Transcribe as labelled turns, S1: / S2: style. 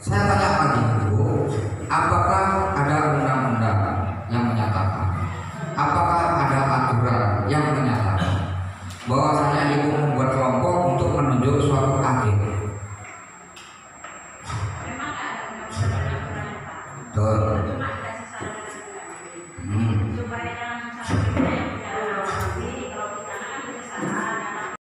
S1: Saya tanyakan itu, apakah ada undang-undang yang menyatakan? Apakah ada aturan yang menyatakan bahwasanya ibu membuat kelompok untuk menunjuk suatu akhir?
S2: Betul.